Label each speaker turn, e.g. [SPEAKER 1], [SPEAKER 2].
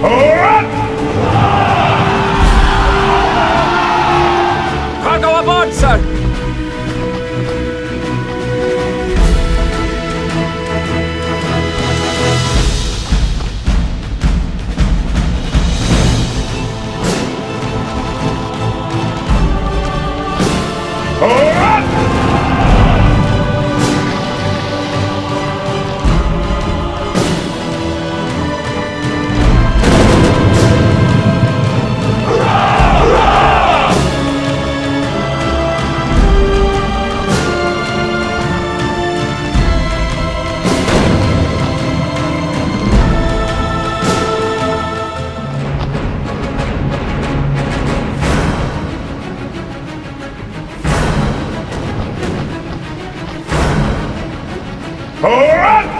[SPEAKER 1] Cargo
[SPEAKER 2] Alright!